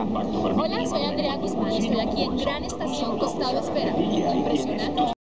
Hola, soy Andrea Guzmán. Estoy aquí en Gran Estación Costado Espera. Impresionante.